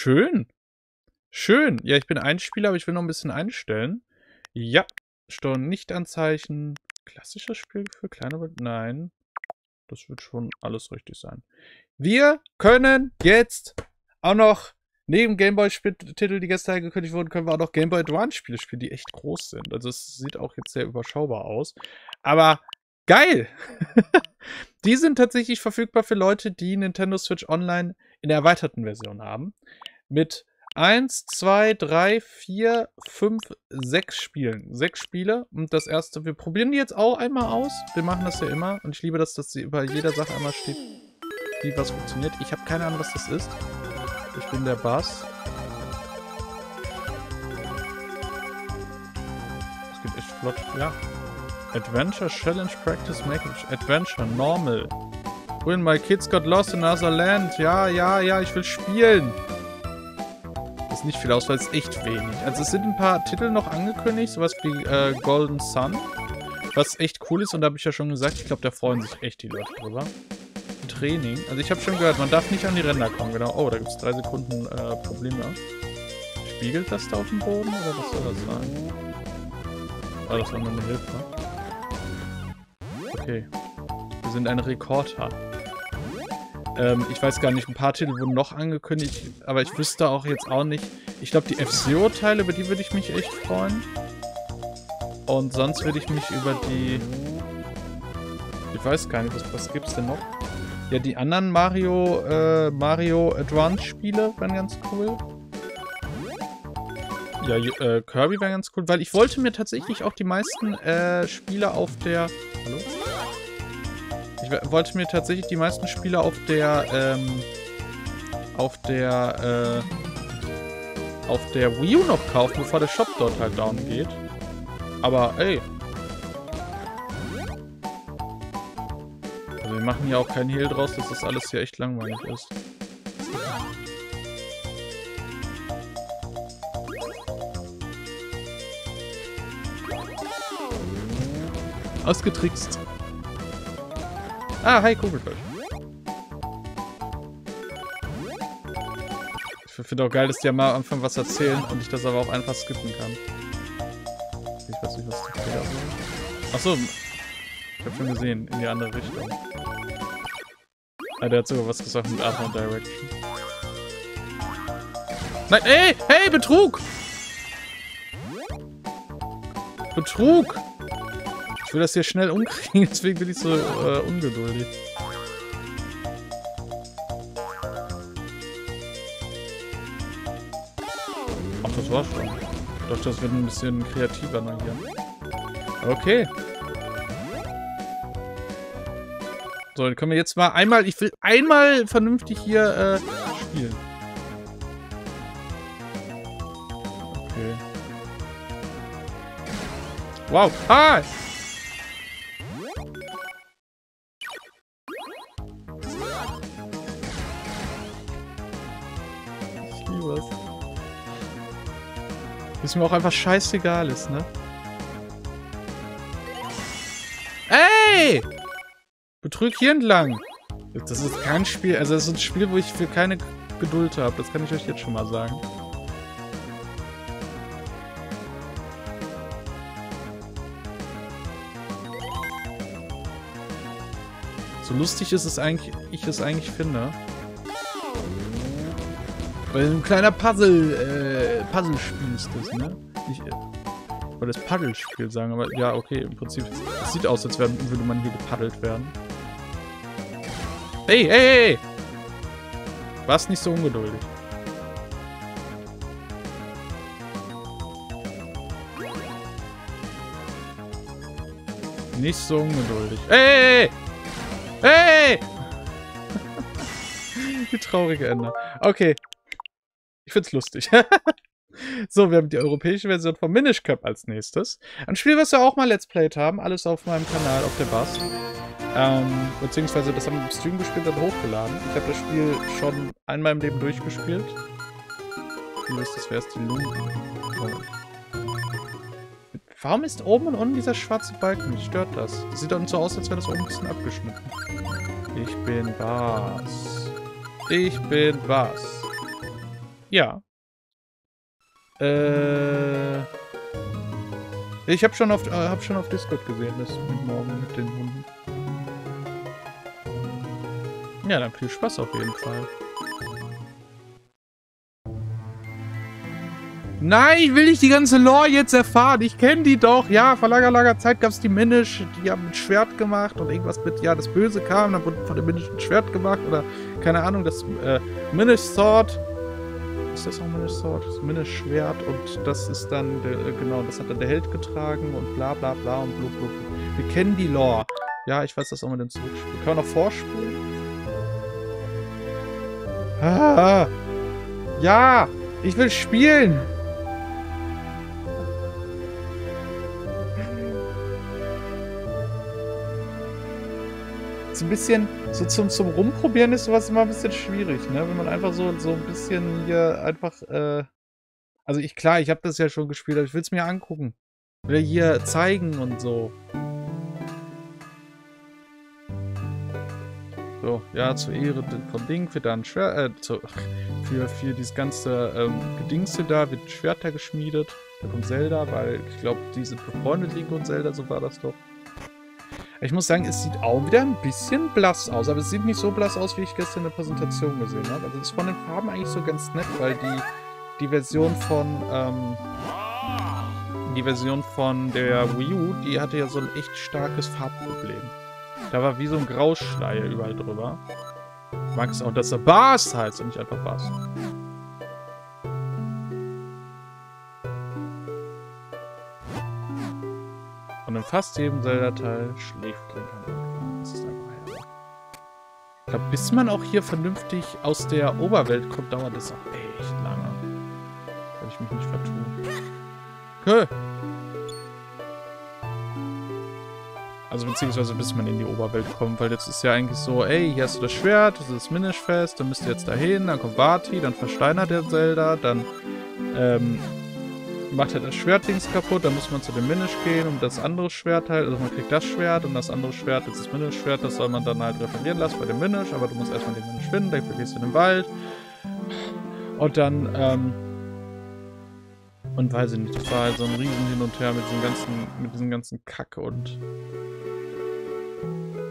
Schön. Schön. Ja, ich bin Einspieler, aber ich will noch ein bisschen einstellen. Ja. Steuern nicht anzeichen. Klassisches Spiel für kleine... Nein. Das wird schon alles richtig sein. Wir können jetzt auch noch neben Gameboy-Titel, die gestern angekündigt wurden, können wir auch noch Gameboy Advance-Spiele spielen, die echt groß sind. Also es sieht auch jetzt sehr überschaubar aus. Aber geil! die sind tatsächlich verfügbar für Leute, die Nintendo Switch Online in der erweiterten Version haben. Mit 1, 2, 3, 4, 5, 6 Spielen. Sechs Spiele. Und das erste, wir probieren die jetzt auch einmal aus. Wir machen das ja immer. Und ich liebe das, dass sie über jeder Sache einmal steht, wie was funktioniert. Ich habe keine Ahnung, was das ist. Ich bin der Bass. Das geht echt flott. Ja. Adventure, Challenge, Practice, Make Adventure, Normal. When my kids got lost in another land. Ja, ja, ja, ich will spielen ist nicht viel Auswahl, ist echt wenig. Also es sind ein paar Titel noch angekündigt, sowas wie äh, Golden Sun, was echt cool ist und da habe ich ja schon gesagt, ich glaube, da freuen sich echt die Leute drüber. Training, also ich habe schon gehört, man darf nicht an die Ränder kommen, genau. Oh, da gibt es drei Sekunden äh, Probleme. Spiegelt das da auf dem Boden oder was soll das sein? Ah, das war nur eine Hilfe. Okay. Wir sind ein Rekorder. Ähm, ich weiß gar nicht, ein paar Titel wurden noch angekündigt, aber ich wüsste auch jetzt auch nicht. Ich glaube, die F-Zero-Teile, über die würde ich mich echt freuen. Und sonst würde ich mich über die... Ich weiß gar nicht, was, was es denn noch? Ja, die anderen Mario, äh, Mario Advance-Spiele wären ganz cool. Ja, äh, Kirby wäre ganz cool, weil ich wollte mir tatsächlich auch die meisten äh, Spiele auf der... Hallo? Ich wollte mir tatsächlich die meisten Spiele auf der, ähm, auf der, äh, auf der Wii U noch kaufen, bevor der Shop dort halt down geht. Aber, ey. Also wir machen hier auch keinen Hehl draus, dass das alles hier echt langweilig ist. Ausgetrickst. Ah, hi, Kugelfisch. Ich finde auch geil, dass die am Anfang was erzählen und ich das aber auch einfach skippen kann. Ich weiß nicht, was die Fehler sind. Achso, ich habe schon gesehen, in die andere Richtung. Ah, der hat sogar was gesagt mit Art Direction. Nein, ey, hey, Betrug! Betrug! Ich will das hier schnell umkriegen, deswegen bin ich so äh, ungeduldig. Ach, das war's schon. Ich dachte, das wird ein bisschen kreativer noch hier. Okay. So, dann können wir jetzt mal einmal, ich will einmal vernünftig hier äh, spielen. Okay. Wow. Ah! Was mir auch einfach scheißegal ist, ne? Ey! Betrüg hier entlang. Das ist kein Spiel, also das ist ein Spiel, wo ich für keine Geduld habe. Das kann ich euch jetzt schon mal sagen. So lustig ist es eigentlich, ich es eigentlich finde. Weil ein kleiner Puzzle, äh, Puzzle-Spiel ist das, ne? Ich äh, wollte das Paddle-Spiel sagen, aber ja, okay, im Prinzip. Es sieht aus, als würde man hier gepaddelt werden. Hey, hey, hey! Warst nicht so ungeduldig. Nicht so ungeduldig. Hey! Hey! Die traurige Ende. Okay, ich find's lustig. so, wir haben die europäische Version von Minish Cup als nächstes. Ein Spiel, was wir auch mal Let's Played haben. Alles auf meinem Kanal, auf der Bass. Ähm, beziehungsweise das haben wir im Stream gespielt und hochgeladen. Ich habe das Spiel schon einmal im Leben durchgespielt. Ihr wisst, das wäre es die Lunge. Warum ist oben und unten dieser schwarze Balken? Mich stört das. Das sieht dann so aus, als wäre das oben ein bisschen abgeschnitten. Ich bin Bass. Ich bin Bass. Ja. Äh. Ich habe schon, auf, äh, hab schon auf Discord gesehen, das mit morgen mit den Hunden. Ja, dann viel Spaß auf jeden Fall. Nein, ich will nicht die ganze Lore jetzt erfahren. Ich kenne die doch. Ja, vor langer, langer Zeit gab es die Minish. Die haben ein Schwert gemacht und irgendwas mit, ja, das Böse kam. Dann wurde von der Minish ein Schwert gemacht. Oder, keine Ahnung, das äh, Minish Sword. Ist das auch Minish Sword? Das Minish Schwert. Und das ist dann, der, äh, genau, das hat dann der Held getragen und bla bla bla und blub blub. Wir kennen die Lore. Ja, ich weiß, das auch mit dem Zurückspulen. Kann man noch vorspulen? Ah, ja, ich will spielen. So ein bisschen, so zum, zum Rumprobieren ist sowas immer ein bisschen schwierig, ne? Wenn man einfach so, so ein bisschen hier einfach, äh, also ich, klar, ich habe das ja schon gespielt, aber ich will es mir angucken. Will hier zeigen und so. So, ja, zur Ehre von Ding wird dann Schwert, äh, zu, für, für dieses ganze ähm, Gedingste da wird Schwerter geschmiedet. Da kommt Zelda, weil ich glaube, die sind befreundet, Link und Zelda, so war das doch. Ich muss sagen, es sieht auch wieder ein bisschen blass aus, aber es sieht nicht so blass aus, wie ich gestern in der Präsentation gesehen habe. Also das ist von den Farben eigentlich so ganz nett, weil die, die Version von, ähm, die Version von der Wii U, die hatte ja so ein echt starkes Farbproblem. Da war wie so ein Grauschleier überall drüber. Mag es auch, dass er Bars heißt und nicht einfach Bars. Fast jedem Zelda-Teil schläft Link am. Das ist einfach herrlich. Ich glaube, bis man auch hier vernünftig aus der Oberwelt kommt, dauert es auch echt lange. Wenn ich mich nicht vertue. Okay. Also beziehungsweise bis man in die Oberwelt kommt, weil jetzt ist ja eigentlich so, ey, hier hast du das Schwert, das ist das Minish-Fest, dann müsst ihr jetzt dahin, dann kommt Vati, dann versteinert der Zelda, dann ähm, macht halt das Schwertdings kaputt, dann muss man zu dem Minish gehen, um das andere Schwert halt, also man kriegt das Schwert und das andere Schwert ist das Minish-Schwert, das soll man dann halt reparieren lassen bei dem Minish, aber du musst erstmal den Minish finden, dann vergehst du in den Wald. Und dann, ähm, und weiß ich nicht, das war halt so ein riesen Hin und Her mit diesem ganzen, mit diesem ganzen Kack und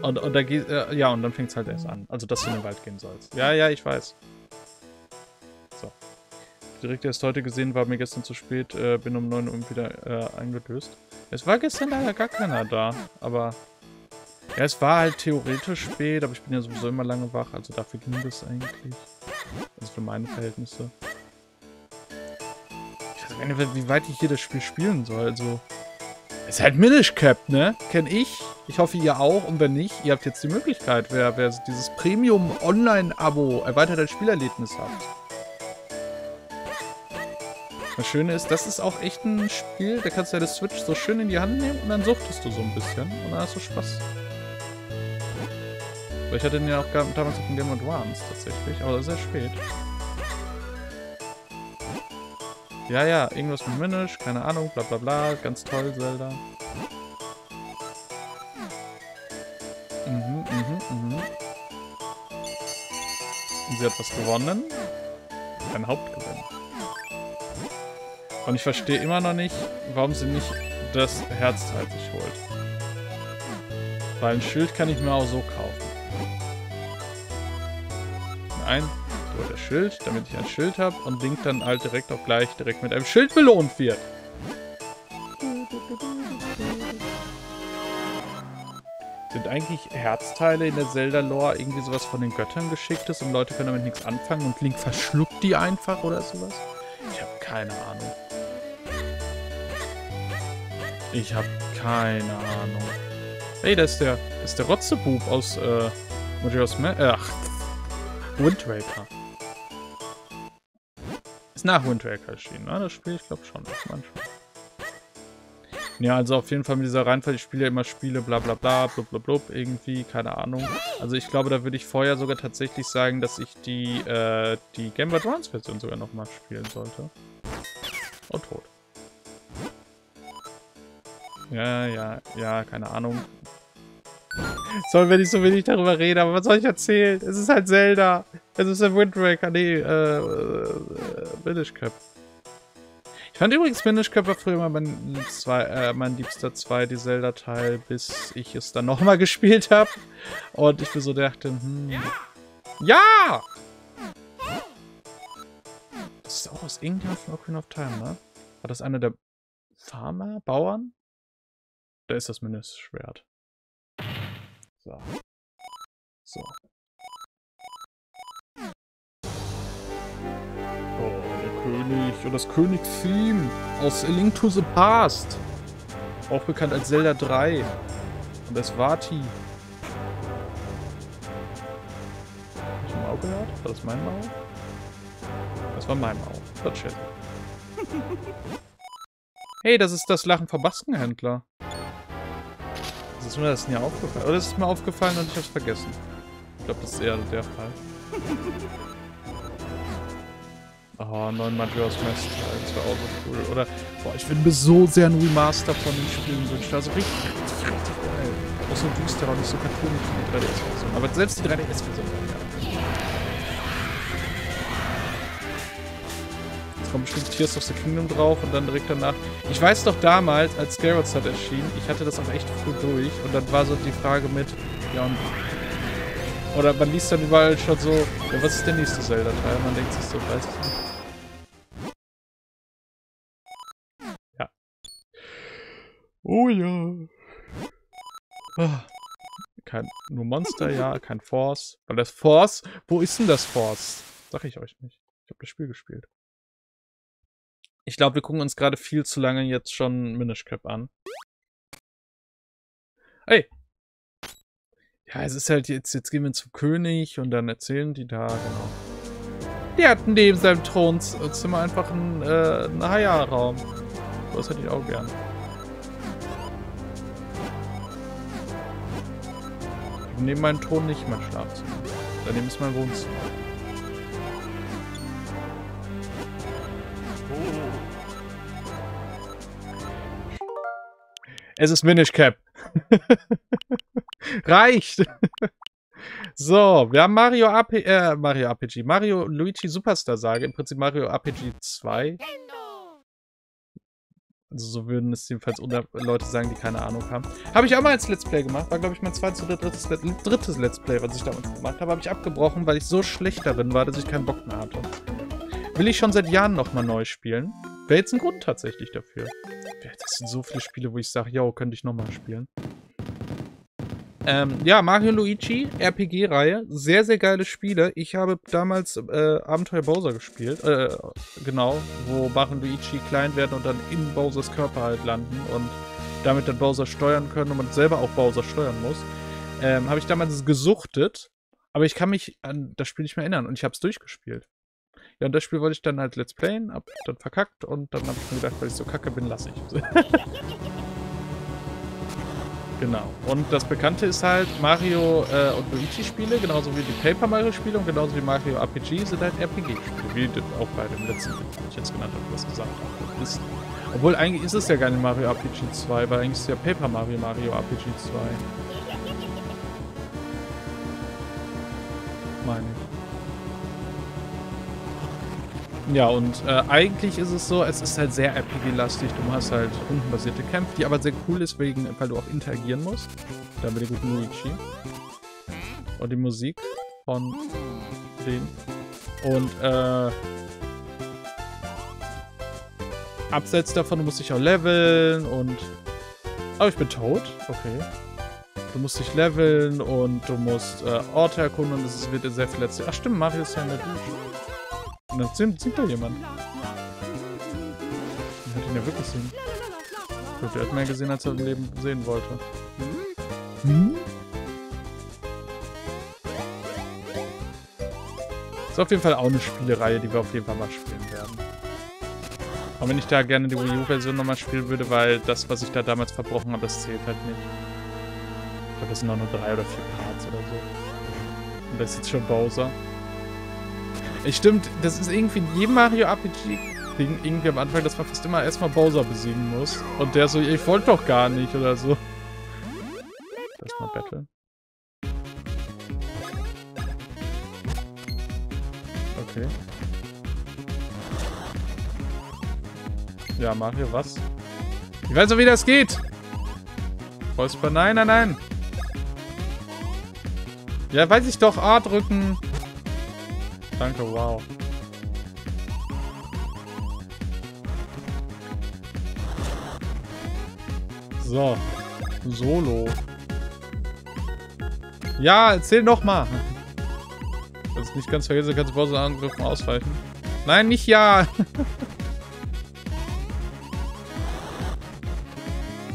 und, und da geht, äh, ja, und dann fängt es halt erst an. Also, dass du in den Wald gehen sollst. Ja, ja, ich weiß direkt erst heute gesehen, war mir gestern zu spät, äh, bin um 9 Uhr wieder äh, eingelöst. Es war gestern leider gar keiner da, aber ja, es war halt theoretisch spät, aber ich bin ja sowieso immer lange wach, also dafür ging das eigentlich. Also für meine Verhältnisse. Ich weiß gar nicht, wie weit ich hier das Spiel spielen soll, also... Es ist halt Minish Cap, ne? Kenn ich. Ich hoffe, ihr auch. Und wenn nicht, ihr habt jetzt die Möglichkeit, wer, wer dieses Premium-Online-Abo erweitertes Spielerlebnis hat. Das Schöne ist, das ist auch echt ein Spiel, da kannst du ja das Switch so schön in die Hand nehmen und dann suchtest du so ein bisschen und dann hast du Spaß. Weil ich hatte den ja auch damals auf dem Game Advance tatsächlich, aber ja spät. Ja, ja, irgendwas mit Minish, keine Ahnung, bla bla bla, ganz toll, Zelda. Mhm, mhm, mhm. Und sie hat was gewonnen. Ein Hauptgewinn. Und ich verstehe immer noch nicht, warum sie nicht das Herzteil sich holt. Weil ein Schild kann ich mir auch so kaufen. Nein, so das Schild, damit ich ein Schild habe und Link dann halt direkt auch gleich direkt mit einem Schild belohnt wird. Sind eigentlich Herzteile in der Zelda-Lore irgendwie sowas von den Göttern geschicktes und Leute können damit nichts anfangen und Link verschluckt die einfach oder sowas? Ich habe keine Ahnung. Ich habe keine Ahnung. Hey, da ist der, das ist der Rotzebub aus äh, Majora's Mask. Äh, ach, Wind Waker. Ist nach Wind Waker erschienen, ne? Das Spiel, ich glaube schon. Das man schon. Ja, also auf jeden Fall mit dieser Reihenfolge, ich spiele ja immer Spiele, bla bla bla, blub blub blub, irgendwie, keine Ahnung. Also ich glaube, da würde ich vorher sogar tatsächlich sagen, dass ich die, äh, die Game Boy Advance Version sogar nochmal spielen sollte. Und tot. Ja, ja, ja, keine Ahnung. Soll, wenn ich so wenig darüber rede, aber was soll ich erzählen? Es ist halt Zelda. Es ist der Wind nee, äh, äh, Minish Cap. Ich fand übrigens Minish Cap war früher immer mein, zwei, äh, mein liebster 2D-Zelda-Teil, bis ich es dann nochmal gespielt habe. Und ich mir so dachte, hm. Ja! Das ist auch aus irgendjemand von Ocarina of Time, ne? War das einer der Farmer, Bauern? Da ist das Minish-Schwert. So. So. König und das König-Theme aus A Link to the Past. Auch bekannt als Zelda 3. Und das Vati. Hab ich Mau gehört? War das mein Mau? Das war mein Mau. Das. Hey, das ist das Lachen vom Baskenhändler. Ist mir das nie aufgefallen. Oder ist es mir aufgefallen und ich hab's vergessen? Ich glaube, das ist eher der Fall. Oh, neuen Majora's Mask Teil, das wäre auch so cool. Oder, boah, ich würde mir so sehr ein Remaster von den Spielen wünschen. Also richtig, richtig, richtig geil. Auch so düster und nicht so cartoonisch wie die 3DS-Version. Aber selbst die 3DS-Version kommt bestimmt Tears of the Kingdom drauf und dann direkt danach. Ich weiß doch damals, als Skyward Sword erschien, ich hatte das auch echt früh durch und dann war so die Frage mit, ja und oder man liest dann überall schon so, ja, was ist der nächste Zelda-Teil? Man denkt sich so, weiß ich nicht. Oh ja. Ah. Kein, nur Monster, ja, kein Force. Weil das Force, wo ist denn das Force? Sag ich euch nicht. Ich habe das Spiel gespielt. Ich glaube, wir gucken uns gerade viel zu lange jetzt schon Minish Cap an. Hey! Ja, es ist halt jetzt, jetzt gehen wir zum König und dann erzählen die da, genau. Die hatten neben seinem Thronzimmer einfach einen, äh, einen Haya-Raum. Das hätte ich auch gern. Und neben meinem Thron nicht mein Schlafzimmer. Daneben ist mein Wohnzimmer. Es ist Minish Cap. Reicht. so, wir haben Mario, AP, äh, Mario RPG, Mario Luigi Superstar Sage, im Prinzip Mario RPG 2. Also so würden es jedenfalls Leute sagen, die keine Ahnung haben. Habe ich auch mal als Let's Play gemacht. War, glaube ich, mein zweites oder drittes, drittes Let's Play, was ich damals gemacht habe. Habe ich abgebrochen, weil ich so schlecht darin war, dass ich keinen Bock mehr hatte. Will ich schon seit Jahren nochmal neu spielen. Wäre jetzt ein Grund tatsächlich dafür. Das sind so viele Spiele, wo ich sage, yo, könnte ich nochmal spielen. Ähm, ja, Mario Luigi, RPG-Reihe. Sehr, sehr geile Spiele. Ich habe damals äh, Abenteuer Bowser gespielt. Äh, genau, wo Mario und Luigi klein werden und dann in Bowsers Körper halt landen und damit dann Bowser steuern können und man selber auch Bowser steuern muss. Ähm, habe ich damals gesuchtet, aber ich kann mich an das Spiel nicht mehr erinnern und ich habe es durchgespielt. Ja, und das Spiel wollte ich dann halt Let's Playen, hab dann verkackt und dann habe ich mir gedacht, weil ich so kacke bin, lasse ich. Genau. Und das Bekannte ist halt, Mario äh, und Luigi-Spiele, genauso wie die Paper Mario-Spiele und genauso wie Mario RPG, sind halt RPG-Spiele. Wie auch bei dem letzten, den ich jetzt genannt habe, was gesagt habe. Ist, obwohl eigentlich ist es ja gar nicht Mario RPG 2, weil eigentlich ist es ja Paper Mario Mario RPG 2. Meine ich. Ja, und äh, eigentlich ist es so, es ist halt sehr RPG-lastig. Du hast halt rundenbasierte Kämpfe, die aber sehr cool ist, wegen, weil du auch interagieren musst. Da mit dem guten Luigi. Und die Musik von denen. Und, äh, abseits davon, du musst dich auch leveln und... Oh, ich bin tot? Okay. Du musst dich leveln und du musst äh, Orte erkunden und es wird sehr viel erzählt. Ach stimmt, Mario ist ja in der Dusche. Und dann sieht, sieht da jemand. Man hat ihn ja wirklich. Ich glaube, der hat mehr gesehen, als er im Leben sehen wollte. Hm? Ist auf jeden Fall auch eine Spielereihe, die wir auf jeden Fall mal spielen werden. Auch wenn ich da gerne die Wii U-Version nochmal spielen würde, weil das, was ich da damals verbrochen habe, das zählt halt nicht. Ich glaube, das sind auch nur drei oder vier Parts oder so. Und das ist jetzt schon Bowser. Es stimmt, das ist irgendwie in jedem Mario RPG-Ding irgendwie am Anfang, dass man fast immer erstmal Bowser besiegen muss. Und der so, ich wollte doch gar nicht oder so. Erstmal Battle. okay. Ja, Mario, was? Ich weiß auch, wie das geht. Räusper, nein, nein, nein. Ja, weiß ich doch. A drücken. Danke, wow. So. Solo. Ja, erzähl noch mal. Das ist nicht ganz vergessen, kannst du Pause angriffen ausweichen. Nein, nicht ja.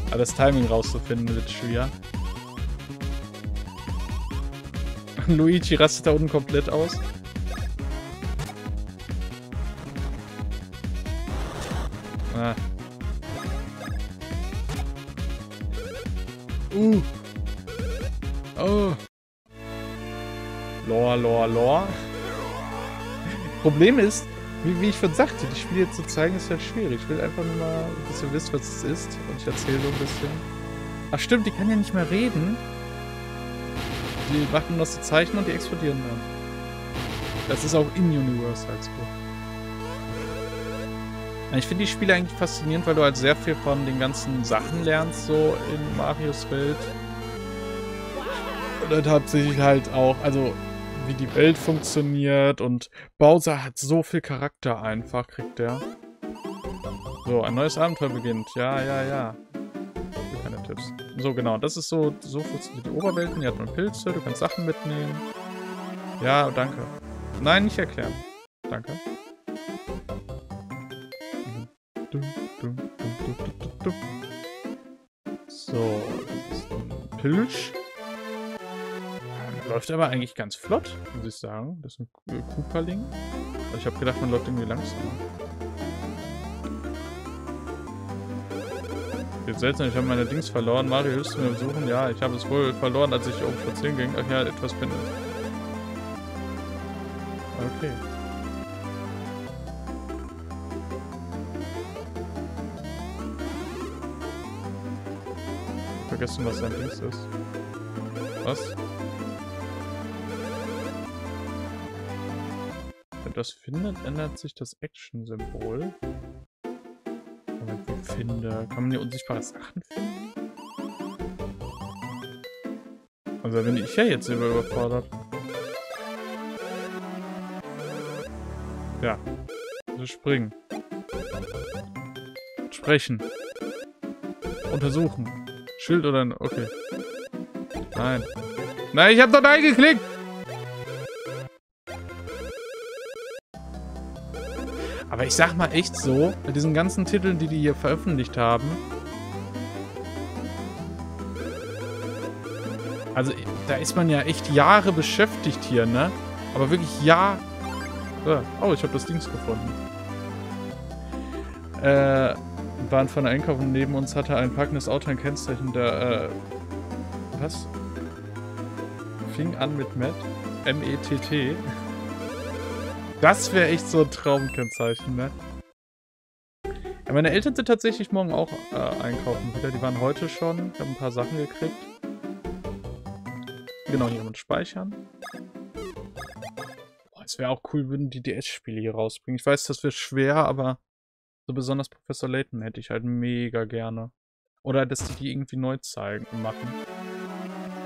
Aber das Timing rauszufinden wird schwer. Luigi rastet da unten komplett aus. Problem ist, wie, wie ich schon sagte, die Spiele zu zeigen ist halt schwierig. Ich will einfach nur mal, dass ihr wisst, was es ist. Und ich erzähle so ein bisschen. Ach stimmt, die kann ja nicht mehr reden. Die machen nur noch so Zeichen und die explodieren dann. Das ist auch in Universe halt so. Ich finde die Spiele eigentlich faszinierend, weil du halt sehr viel von den ganzen Sachen lernst, so in Marios Welt. Und dann hauptsächlich halt auch, also wie die Welt funktioniert und Bowser hat so viel Charakter einfach, kriegt der. So, ein neues Abenteuer beginnt. Ja, ja, ja. Keine Tipps. So, genau. Das ist so, so funktioniert die Oberwelten. Hier hat man Pilze, du kannst Sachen mitnehmen. Ja, danke. Nein, nicht erklären. Danke. So, das ist ein Pilz. Läuft aber eigentlich ganz flott, muss ich sagen. Das ist ein Cooperling. Also ich habe gedacht, man läuft irgendwie langsamer. Jetzt seltsam, ich habe meine Dings verloren. Mario, hilfst du mir suchen? Ja, ich habe es wohl verloren, als ich oben spazieren ging. Ach ja, etwas findet. Okay. Vergessen, was sein Dings ist. Was? Das findet, ändert sich das Action-Symbol. Moment, finde? Kann man hier unsichtbare Sachen finden? Also bin ich ja jetzt überfordert. Ja. Also springen. Sprechen. Untersuchen. Schild oder... Okay. Nein. Nein, ich hab doch Nein geklickt! Aber ich sag mal echt so, bei diesen ganzen Titeln, die die hier veröffentlicht haben. Also, da ist man ja echt Jahre beschäftigt hier, ne? Aber wirklich Jahre. Oh, ich habe das Dings gefunden. Äh, waren von Einkaufen neben uns, hatte ein parkendes Auto ein Kennzeichen, der, äh, was? Fing an mit Matt. M-E-T-T. Das wäre echt so ein Traumkennzeichen, ne? Ja, meine Eltern sind tatsächlich morgen auch äh, einkaufen wieder. Die waren heute schon. Ich habe ein paar Sachen gekriegt. Genau, hier mit Speichern. Es wäre auch cool, würden die DS-Spiele hier rausbringen. Ich weiß, das wird schwer, aber so besonders Professor Layton hätte ich halt mega gerne. Oder dass die die irgendwie neu zeigen, machen.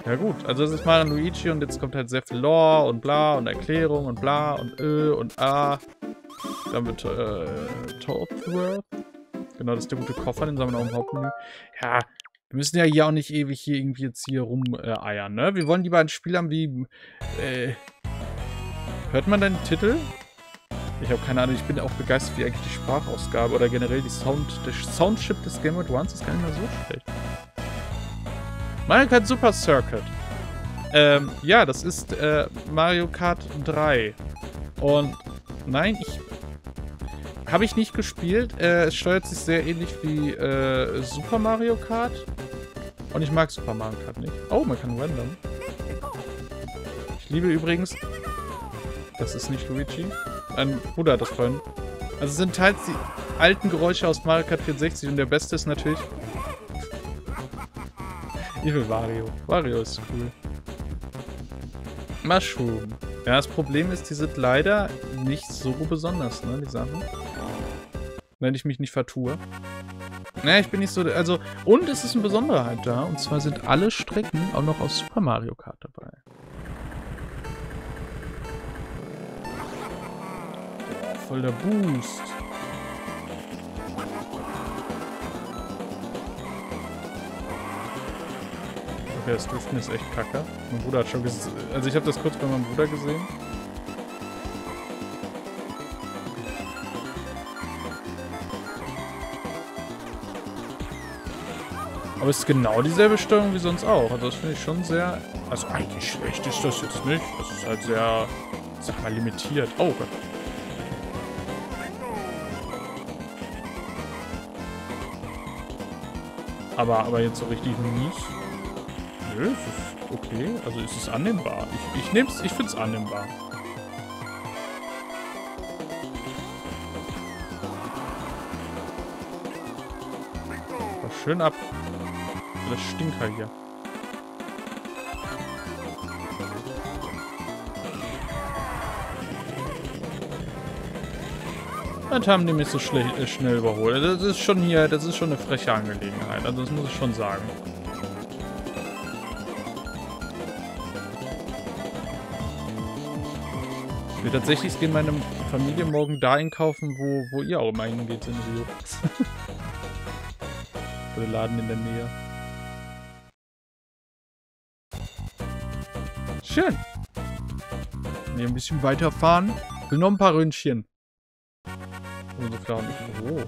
Ja gut, also das ist mal Luigi und jetzt kommt halt sehr viel Lore und bla und Erklärung und bla und Ö und A. Dann wird äh, Toadworth. Genau, das ist der gute Koffer, den sammeln wir auch im Hauptmenü. Ja, wir müssen ja hier auch nicht ewig hier irgendwie jetzt hier rumeiern, äh, ne? Wir wollen lieber ein Spiel haben wie... Äh, hört man deinen Titel? Ich habe keine Ahnung, ich bin auch begeistert, wie eigentlich die Sprachausgabe oder generell die Sound, der Soundchip des Game Advance ist gar nicht mehr so schlecht. Mario Kart Super Circuit. Ähm, ja, das ist äh, Mario Kart 3. Und nein, ich habe ich nicht gespielt. Äh, es steuert sich sehr ähnlich wie äh, Super Mario Kart. Und ich mag Super Mario Kart nicht. Oh, man kann random. Ich liebe übrigens... Das ist nicht Luigi. Ein Bruder hat das vorhin. Also sind teils die alten Geräusche aus Mario Kart 64 und der beste ist natürlich ich will Wario. Wario ist cool. Mushroom. Ja, das Problem ist, die sind leider nicht so besonders, ne, die Sachen. Wenn ich mich nicht vertue. Naja, ich bin nicht so... Also, und es ist eine Besonderheit da. Und zwar sind alle Strecken auch noch aus Super Mario Kart dabei. Voll der Boost. Okay, das Driften ist echt kacke. Mein Bruder hat schon gesehen... Also ich habe das kurz bei meinem Bruder gesehen. Aber es ist genau dieselbe Steuerung wie sonst auch. Also das finde ich schon sehr... Also eigentlich schlecht ist das jetzt nicht. Das ist halt sehr, sag mal, limitiert. Oh Gott. Aber, aber jetzt so richtig mies. Nö, es ist okay. Also es ist annehmbar. Ich, ich nehm's, ich find's annehmbar. Schön ab. Das Stinker hier. Das haben die mich so äh, schnell überholt. Das ist schon hier, das ist schon eine freche Angelegenheit. Also das muss ich schon sagen. Wir tatsächlich gehen meine Familie morgen da einkaufen, wo, wo ihr auch immer hingeht in Rio. Der Laden in der Nähe. Schön. Hier ein bisschen weiterfahren. Will noch ein paar Röntchen. Oh.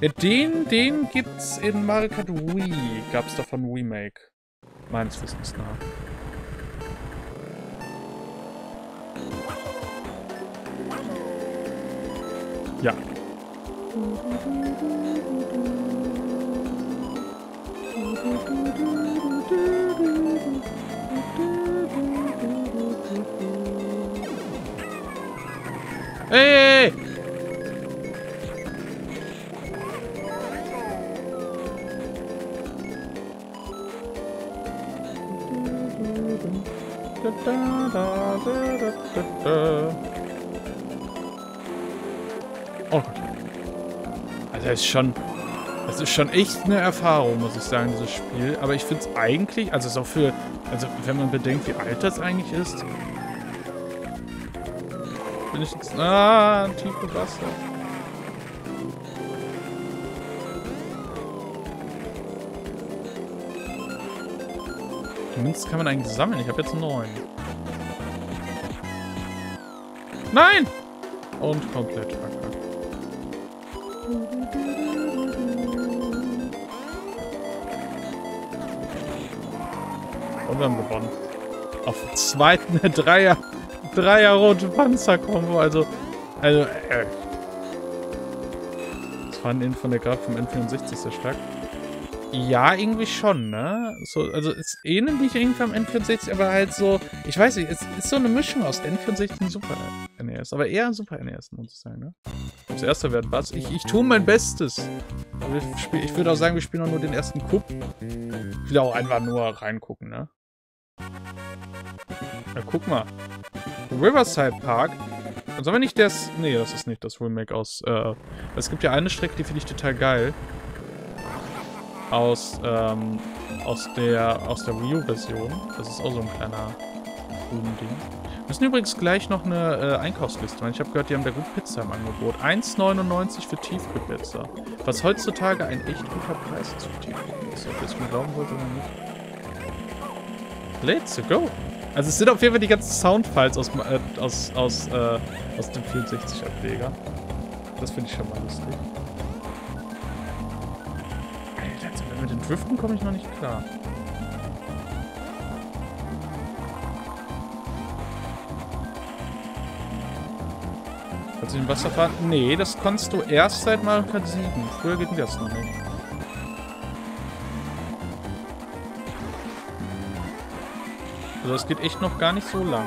Ja, den, den gibt's in Mario Kart Wii. Gab's davon Remake. Meines Wissens nach. Ja. Hey! Oh Gott. Also ist schon... Das ist schon echt eine Erfahrung, muss ich sagen, dieses Spiel. Aber ich finde es eigentlich, also es ist auch für, also wenn man bedenkt, wie alt das eigentlich ist, bin ich jetzt... Ah, tiefe Wasser. Münzen kann man eigentlich sammeln. Ich habe jetzt neun. Nein! Und komplett verkackt. Und wir haben gewonnen. Auf dem zweiten Dreier. Dreier rote Panzer-Kombo. Also, also, äh. Das ihn von der Graf vom N64 sehr stark. Ja, irgendwie schon, ne? So, also es ähnelt mich irgendwie am N64, aber halt so, ich weiß nicht, es ist so eine Mischung aus N64 und Super NES, aber eher Super NES, muss ich sagen, ne? Das erste werden was. Ich, ich tue mein Bestes. Ich, würde auch sagen, wir spielen auch nur den ersten Cup. Ich will auch einfach nur reingucken, ne? Ja, guck mal. Riverside Park. Sollen wir nicht das... Nee, das ist nicht das Remake aus... Äh, es gibt ja eine Strecke, die finde ich total geil. Aus, ähm, aus der, aus der Wii U-Version. Das ist auch so ein kleiner Ding. Müssen übrigens gleich noch eine äh, Einkaufsliste machen. Ich habe gehört, die haben da gut Pizza im Angebot. 1,99 für Tiefkühlpizza. Was heutzutage ein echt guter Preis ist für Tiefkühlpizza. Ob es mir glauben wollt oder nicht. Let's go! Also es sind auf jeden Fall die ganzen Soundfiles aus, äh, aus, aus, äh, aus dem 64-Ableger. Das finde ich schon mal lustig. Alter, mit den Driften komme ich noch nicht klar. Kannst du den Wasser fahren? Nee, das kannst du erst seit Mario Kart 7. Früher geht das noch nicht. Also es geht echt noch gar nicht so lang.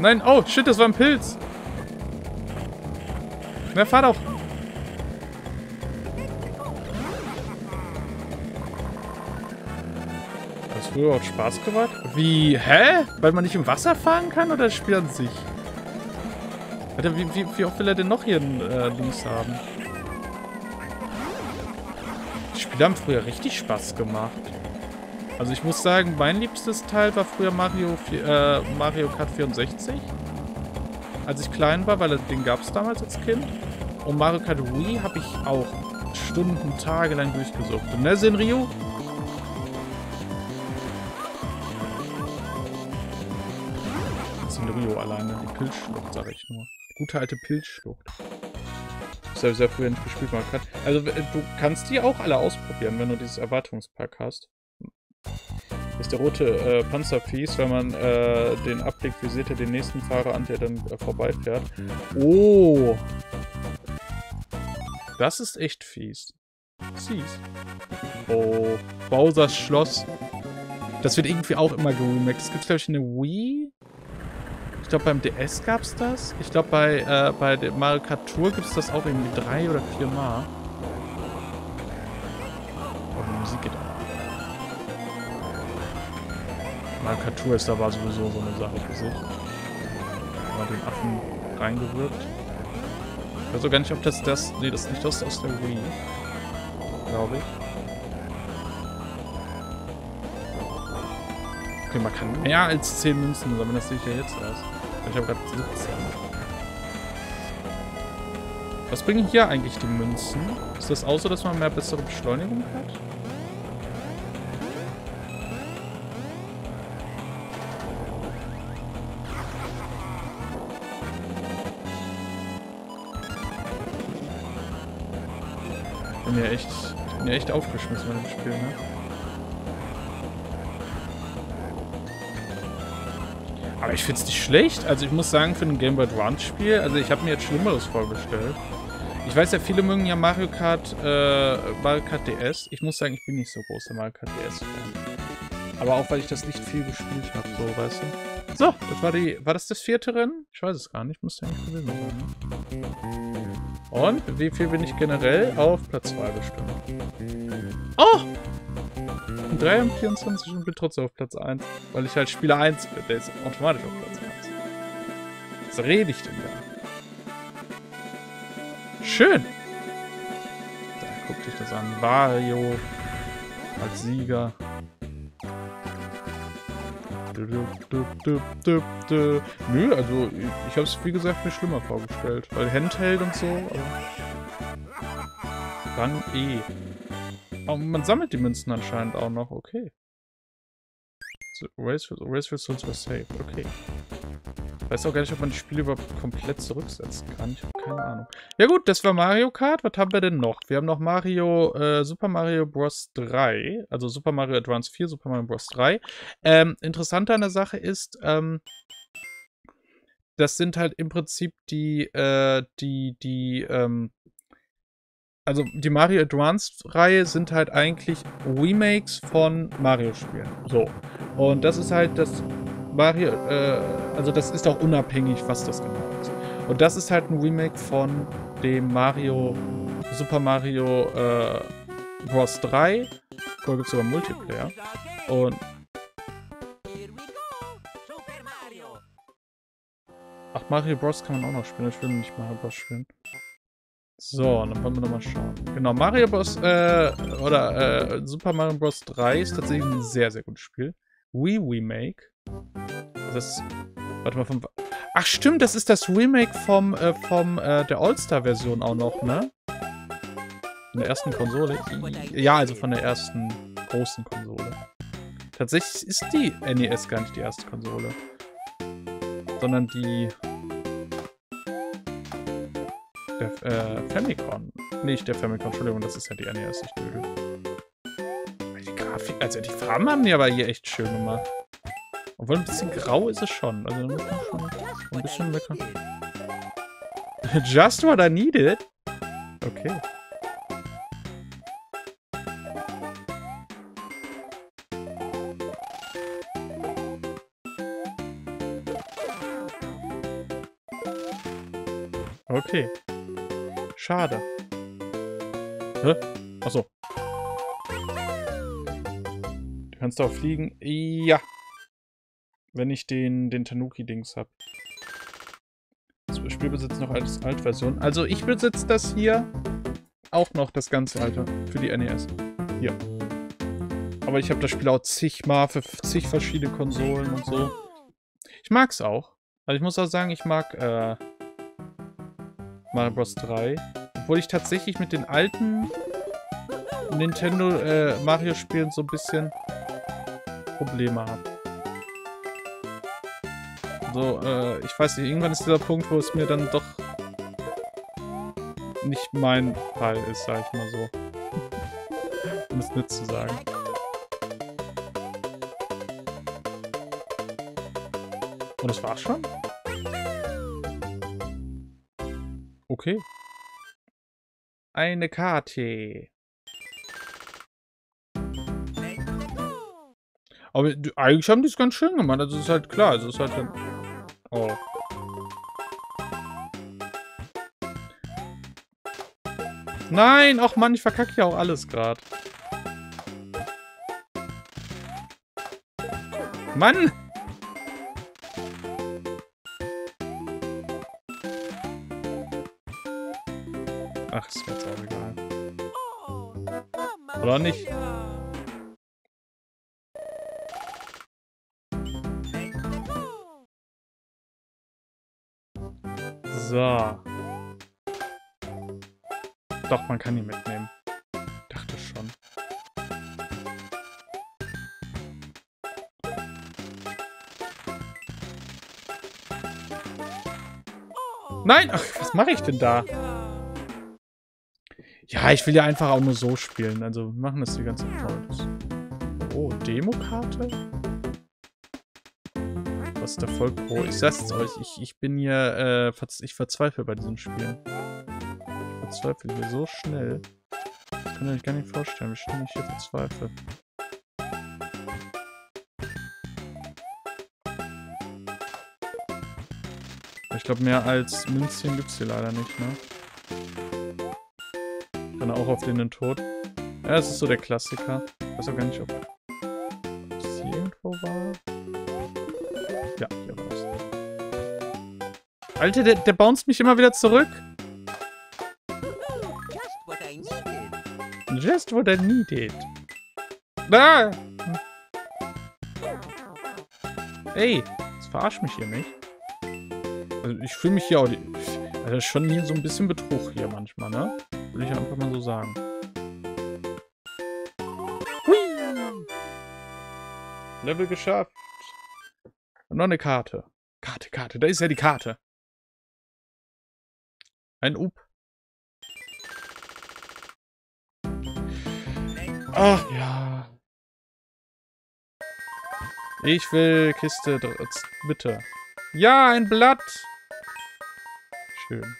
Nein, oh, shit, das war ein Pilz. Na, fahr doch. Hat das früher auch Spaß gemacht? Wie, hä? Weil man nicht im Wasser fahren kann oder das Spiel an sich? Alter, wie, wie, wie oft will er denn noch hier ein äh, haben? Die Spiele haben früher richtig Spaß gemacht. Also ich muss sagen, mein liebstes Teil war früher Mario, äh, Mario Kart 64. Als ich klein war, weil den gab es damals als Kind. Und Mario Kart Wii habe ich auch Stunden, Tage lang durchgesucht. Ne, Senryu? Senryu alleine, die Pilzschlucht, sag ich nur. Gute alte Pilzschlucht. Das habe sehr früher nicht gespielt, Mario Kart. Also du kannst die auch alle ausprobieren, wenn du dieses Erwartungspack hast ist der rote äh, Panzer fies, wenn man äh, den Abblick visiert, den nächsten Fahrer an, der dann äh, vorbeifährt. Oh! Das ist echt fies. Fies. Oh, Bowsers Schloss. Das wird irgendwie auch immer geremaked. Das gibt es, glaube ich, in der Wii. Ich glaube, beim DS gab es das. Ich glaube, bei, äh, bei der Mario Kart Tour gibt es das auch irgendwie drei oder vier Mal. Markatur ist da war sowieso so eine Sache für sich. Mal den Affen reingewirkt. Ich weiß auch gar nicht, ob das das... Nee, das ist nicht das aus der Wii. Glaube ich. Okay, man kann mehr als 10 Münzen sammeln, das sehe ich ja jetzt erst. Ich habe gerade 17. Was bringen hier eigentlich die Münzen? Ist das auch so, dass man mehr bessere Beschleunigung hat? Ja echt, bin ja echt aufgeschmissen mit dem Spiel, ne? Aber ich find's nicht schlecht. Also ich muss sagen, für ein Game Boy Advance Spiel, also ich habe mir jetzt Schlimmeres vorgestellt. Ich weiß ja, viele mögen ja Mario Kart, äh, Mario Kart DS. Ich muss sagen, ich bin nicht so großer Mario Kart DS-Fan. Aber auch, weil ich das nicht viel gespielt habe, so, weißt du. So, das war die, war das das vierte Rennen? Ich weiß es gar nicht, müsste eigentlich gewesen sein. Ne? Und wie viel bin ich generell? Auf Platz 2 bestimmt. Oh! 3 und 24 und bin trotzdem auf Platz 1. Weil ich halt Spieler 1 bin. Der ist automatisch auf Platz 1. Was rede ich denn da? Schön! Da guckt sich das an. Wario als Sieger. Nö, also ich habe es wie gesagt mir schlimmer vorgestellt. Weil Handheld und so, aber dann eh. Oh, man sammelt die Münzen anscheinend auch noch, okay. Race, Souls were safe, okay. Weiß auch gar nicht, ob man die Spiele überhaupt komplett zurücksetzen kann. Ich habe keine Ahnung. Ja gut, das war Mario Kart. Was haben wir denn noch? Wir haben noch Mario, äh, Super Mario Bros. 3. Also Super Mario Advance 4, Super Mario Bros. 3. Ähm, interessanter an der Sache ist, ähm, das sind halt im Prinzip die, äh, die, die, ähm, also die Mario Advanced-Reihe sind halt eigentlich Remakes von Mario-Spielen. So. Und das ist halt das Mario, äh, also das ist auch unabhängig, was das genau ist. Und das ist halt ein Remake von dem Mario, Super Mario äh, Bros. 3. Da gibt es sogar Multiplayer. Und Ach, Mario Bros. kann man auch noch spielen. Ich will nicht Mario Bros. spielen. So, dann wollen wir nochmal schauen. Genau, Mario Bros. Äh, oder äh, Super Mario Bros. 3 ist tatsächlich ein sehr, sehr gutes Spiel. Wii Remake. Das Warte mal, vom... Ach stimmt, das ist das Remake vom, äh, vom, äh, der All-Star-Version auch noch, ne? Von der ersten Konsole. Ja, also von der ersten großen Konsole. Tatsächlich ist die NES gar nicht die erste Konsole. Sondern die... Der äh, Famicom. Nicht der Famicom, Entschuldigung, das ist ja die NES, ich blöde. Die Grafik, also die Farben haben die aber hier echt schön gemacht. Obwohl ein bisschen grau ist es schon. Also muss man schon ein bisschen meckern. Just what I needed? Okay. Okay. Schade. Hä? Achso. Du kannst auch fliegen. Ja. Wenn ich den, den Tanuki-Dings habe. Das Spiel besitzt noch als Altversion. Also ich besitze das hier auch noch, das ganze alte. Für die NES. Hier. Aber ich habe das Spiel auch zigmal für zig verschiedene Konsolen und so. Ich mag's auch. Also ich muss auch sagen, ich mag äh, Mario Bros. 3. Obwohl ich tatsächlich mit den alten Nintendo äh, Mario Spielen so ein bisschen Probleme habe. So, äh, ich weiß nicht, irgendwann ist dieser Punkt, wo es mir dann doch nicht mein Fall ist, sag ich mal so. um es nicht zu sagen. Und das war's schon? Okay. Eine Karte. Aber eigentlich haben die es ganz schön gemacht. Also ist halt klar. Also ist halt dann... Oh. Nein! Ach Mann, ich verkacke ja auch alles gerade. Mann! Ach, ist mir jetzt auch egal. Oder nicht? So. Doch, man kann ihn mitnehmen. Dachte schon. Nein! Ach, was mache ich denn da? Ja, ich will ja einfach auch nur so spielen. Also, wir machen das die ganze Zeit. Oh, Demokarte? Was ist der Voll Pro? Ich sag's euch, ich, ich bin hier, äh, ich verzweifle bei diesem Spiel. Ich verzweifle hier so schnell. Könnt ihr euch gar nicht vorstellen, wie schnell ich hier verzweifle. Ich glaube, mehr als Münzchen gibt's hier leider nicht, ne? Dann auch auf den Tod. Ja, das ist so der Klassiker. Ich weiß auch gar nicht, ob es hier irgendwo war. Ja, hier war es. Alter, der, der bounced mich immer wieder zurück. Just what I needed. Ah! Ey, das verarscht mich hier nicht. Also ich fühle mich hier auch... Also schon hier so ein bisschen Betrug hier manchmal, ne? Will ich einfach mal so sagen. Level geschafft. Und noch eine Karte. Karte, Karte. Da ist ja die Karte. Ein Up. Ach ja. Ich will Kiste bitte. Ja, ein Blatt. Schön.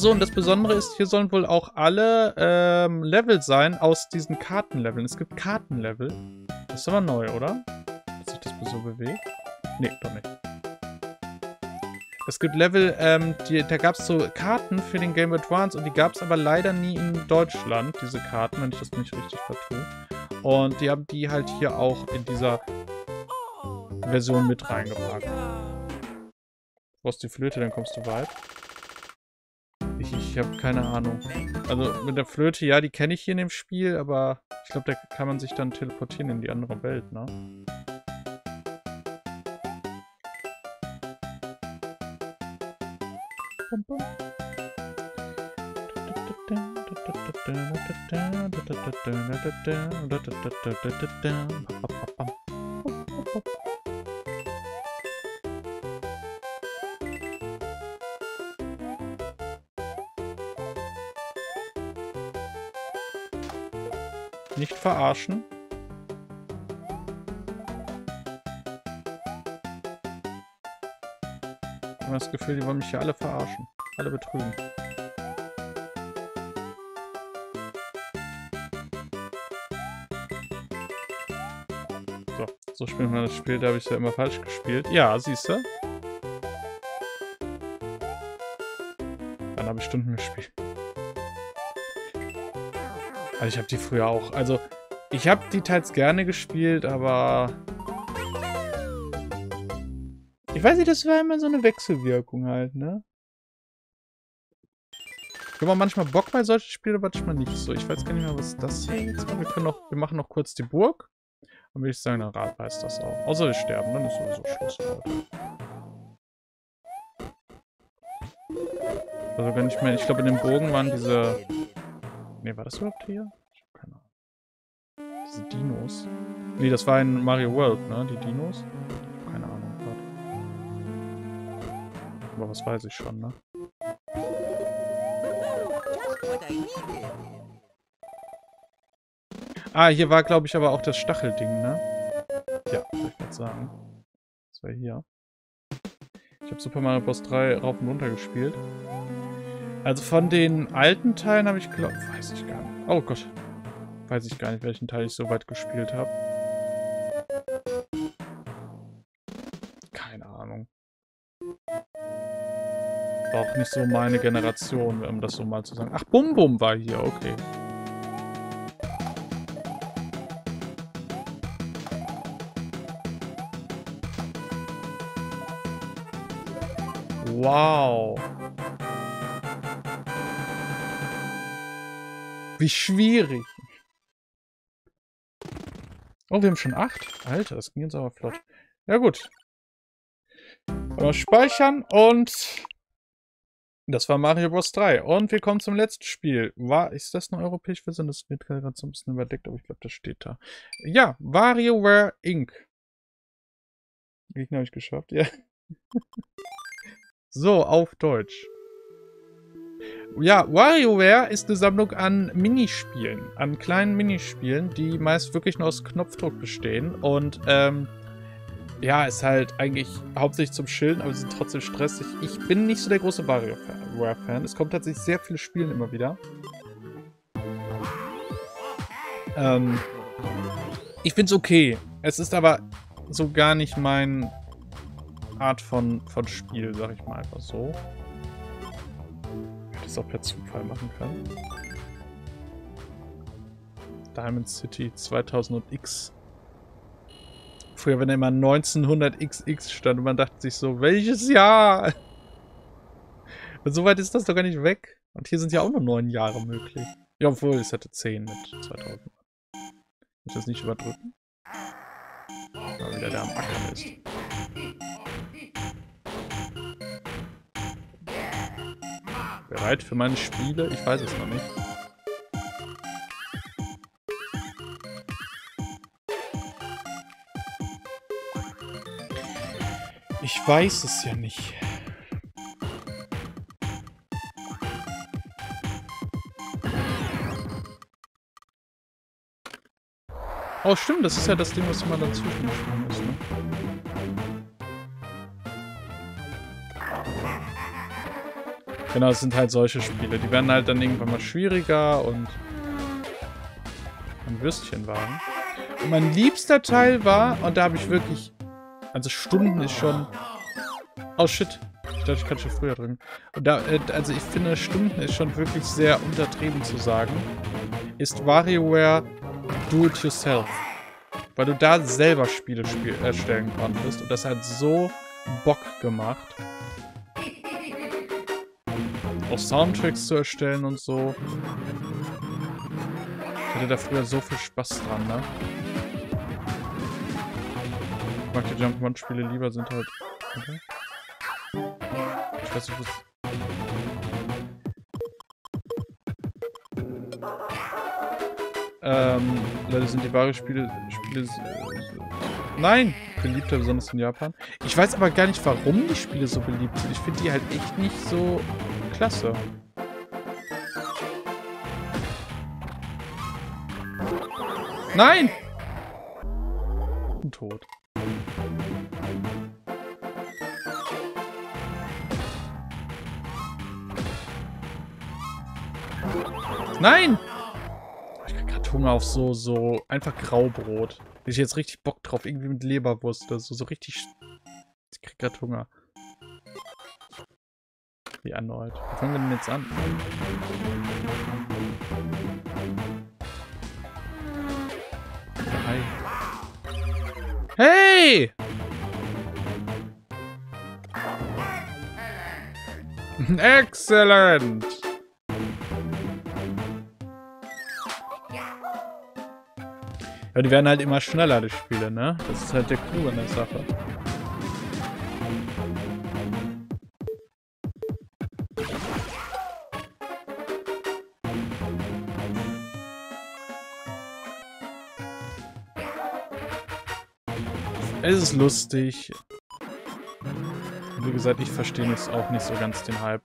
Achso, und das Besondere ist, hier sollen wohl auch alle ähm, Level sein aus diesen Kartenleveln. Es gibt Kartenlevel. Das ist aber neu, oder? Dass sich das so bewegt? Nee, doch nicht. Es gibt Level, ähm, die, da gab es so Karten für den Game Advance und die gab es aber leider nie in Deutschland, diese Karten, wenn ich das nicht richtig vertue. Und die haben die halt hier auch in dieser Version mit reingepackt. Du brauchst die Flöte, dann kommst du weit. Ich, habe keine Ahnung. Also mit der Flöte, ja, die kenne ich hier in dem Spiel, aber ich glaube, da kann man sich dann teleportieren in die andere Welt, ne? Verarschen. Ich habe das Gefühl, die wollen mich hier alle verarschen. Alle betrügen. So, so spielt man das Spiel. Da habe ich ja immer falsch gespielt. Ja, siehst du? habe ich Stunden gespielt. Also ich habe die früher auch. Also ich habe die teils gerne gespielt, aber... Ich weiß nicht, das war immer so eine Wechselwirkung halt, ne? Ich habe manchmal Bock bei solchen Spielen, manchmal nicht so. Ich weiß gar nicht mehr, was das hier jetzt war. Wir, können noch, wir machen noch kurz die Burg. Dann würde ich sagen, der Rat weiß das auch. Außer wir sterben, dann ist sowieso Schluss. Also wenn ich mir, ich glaube in dem Bogen waren diese... Ne, war das überhaupt hier? Ich habe keine Ahnung. Diese Dinos. Ne, das war in Mario World, ne? Die Dinos. Ich habe keine Ahnung, Gott. Aber was weiß ich schon, ne? Ah, hier war, glaube ich, aber auch das Stachelding, ne? Ja, würde ich gerade sagen. Das war hier. Ich habe Super Mario Bros. 3 rauf und runter gespielt. Also von den alten Teilen habe ich, glaube weiß ich gar nicht. Oh Gott. Weiß ich gar nicht, welchen Teil ich so weit gespielt habe. Keine Ahnung. War auch nicht so meine Generation, um das so mal zu sagen. Ach, Bum Bum war hier, okay. Wow. Wie schwierig. Oh, wir haben schon acht. Alter, das ging jetzt aber flott. Ja gut. Mal speichern und... Das war Mario Bros. 3. Und wir kommen zum letzten Spiel. War, ist das eine europäische Version? Das wird gerade so ein bisschen überdeckt, aber ich glaube, das steht da. Ja, WarioWare Inc. Gegner habe ich geschafft, ja. so, auf Deutsch. Ja, WarioWare ist eine Sammlung an Minispielen, an kleinen Minispielen, die meist wirklich nur aus Knopfdruck bestehen. Und ähm, ja, ist halt eigentlich hauptsächlich zum Chillen, aber sie sind trotzdem stressig. Ich bin nicht so der große WarioWare-Fan. Es kommt tatsächlich sehr viele Spiele immer wieder. Ähm, ich find's okay. Es ist aber so gar nicht mein Art von, von Spiel, sag ich mal einfach so. Es auch per Zufall machen können. Diamond City 2000X. Früher, wenn immer 1900XX stand und man dachte sich so, welches Jahr? Und so weit ist das doch gar nicht weg. Und hier sind ja auch nur neun Jahre möglich. Ja, obwohl, es hätte zehn mit 2000. Muss ich das nicht überdrücken? Weil wieder der am Ackern ist. Bereit für meine Spiele? Ich weiß es noch nicht. Ich weiß es ja nicht. Oh, stimmt, das ist ja das Ding, was immer dazwischen geschwommen ist, ne? Genau, es sind halt solche Spiele. Die werden halt dann irgendwann mal schwieriger und ein Würstchenwagen. Und mein liebster Teil war, und da habe ich wirklich also Stunden ist schon... Oh shit. Ich dachte, ich kann schon früher drücken. Und da, äh, also ich finde, Stunden ist schon wirklich sehr untertrieben zu sagen. Ist WarioWare Do-It-Yourself. Weil du da selber Spiele spiel erstellen konntest. Und das hat so Bock gemacht. Auch Soundtracks zu erstellen und so. Ich hatte da früher so viel Spaß dran, ne? Ich mag die Jump'n'Run-Spiele lieber, sind halt... Okay. Ich weiß nicht, was... Ähm, leider sind die wahre Spiele... Spiele nein! Beliebter, besonders in Japan. Ich weiß aber gar nicht, warum die Spiele so beliebt sind. Ich finde die halt echt nicht so klasse. Nein! Tot. Nein! Ich krieg gerade Hunger auf so, so einfach Graubrot. Ich jetzt richtig Bock drauf, irgendwie mit Leberwurst oder so, so richtig... Ich krieg gerade Hunger. Wie erneut. Wo fangen wir denn jetzt an? Hi. Hey! Excellent! Ja, die werden halt immer schneller, die Spiele, ne? Das ist halt der Clou in der Sache. Es ist lustig. Wie gesagt, ich verstehe jetzt auch nicht so ganz den Hype.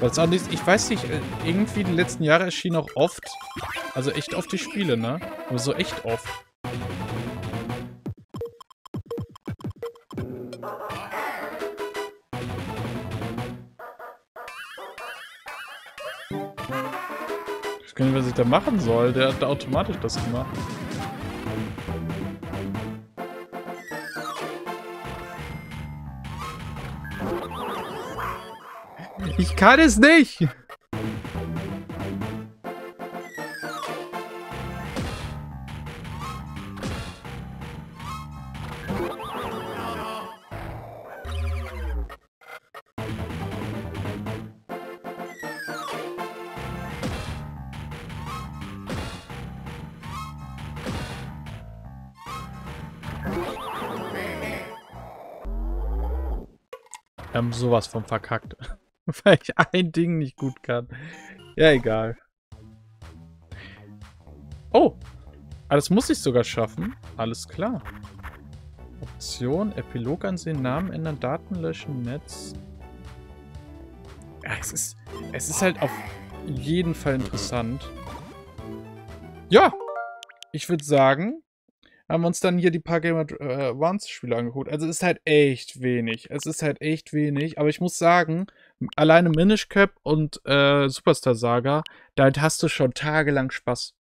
Weil es auch nicht, ich weiß nicht, äh, irgendwie die letzten Jahre erschienen auch oft, also echt oft die Spiele, ne? Aber so echt oft. Ich weiß gar nicht, was ich da machen soll. Der hat da automatisch das gemacht. Ich kann es nicht! Haben sowas von verkackt. Weil ich ein Ding nicht gut kann. Ja, egal. Oh! Ah, das muss ich sogar schaffen. Alles klar. Option, Epilog ansehen, Namen ändern, Daten löschen, Netz. Ja, es ist, es ist halt auf jeden Fall interessant. Ja! Ich würde sagen, haben wir uns dann hier die paar Game äh, Once Spiele angeguckt. Also es ist halt echt wenig. Es ist halt echt wenig. Aber ich muss sagen, alleine Minish Cap und äh, Superstar Saga, da hast du schon tagelang Spaß.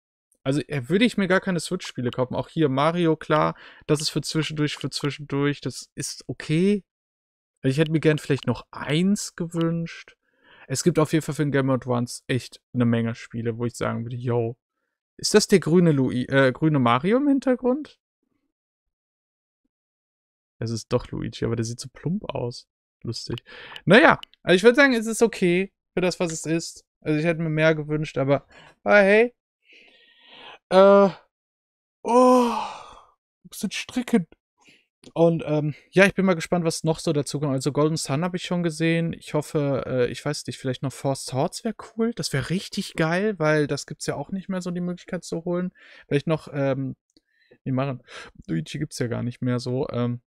Also äh, würde ich mir gar keine Switch-Spiele kaufen. Auch hier Mario, klar, das ist für zwischendurch, für zwischendurch, das ist okay. Also ich hätte mir gern vielleicht noch eins gewünscht. Es gibt auf jeden Fall für den Game Advance echt eine Menge Spiele, wo ich sagen würde, yo, ist das der grüne, Louis, äh, grüne Mario im Hintergrund? Es ist doch Luigi, aber der sieht so plump aus. Lustig. Naja, also ich würde sagen, es ist okay für das, was es ist. Also ich hätte mir mehr gewünscht, aber, aber hey. Äh. Oh. Sind stricken. Und ähm, ja, ich bin mal gespannt, was noch so dazu kommt. Also Golden Sun habe ich schon gesehen. Ich hoffe, äh, ich weiß nicht, vielleicht noch Force Swords wäre cool. Das wäre richtig geil, weil das gibt es ja auch nicht mehr so die Möglichkeit zu holen. Vielleicht noch, ähm, nee, machen. Luigi gibt es ja gar nicht mehr so. Ähm,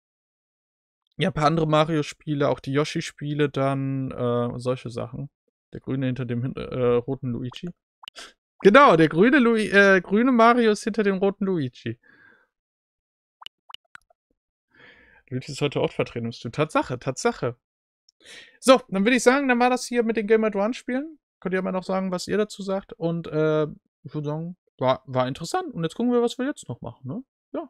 ja, ein paar andere Mario-Spiele, auch die Yoshi-Spiele dann, äh, solche Sachen. Der Grüne hinter dem äh, roten Luigi. Genau, der grüne, Lu äh, grüne Mario ist hinter dem roten Luigi. Luigi ist heute auch vertreten. Tatsache, Tatsache. So, dann würde ich sagen, dann war das hier mit den Game Advance Spielen. Könnt ihr mal noch sagen, was ihr dazu sagt. Und äh, ich würde sagen, war, war interessant. Und jetzt gucken wir, was wir jetzt noch machen. Ne? Ja.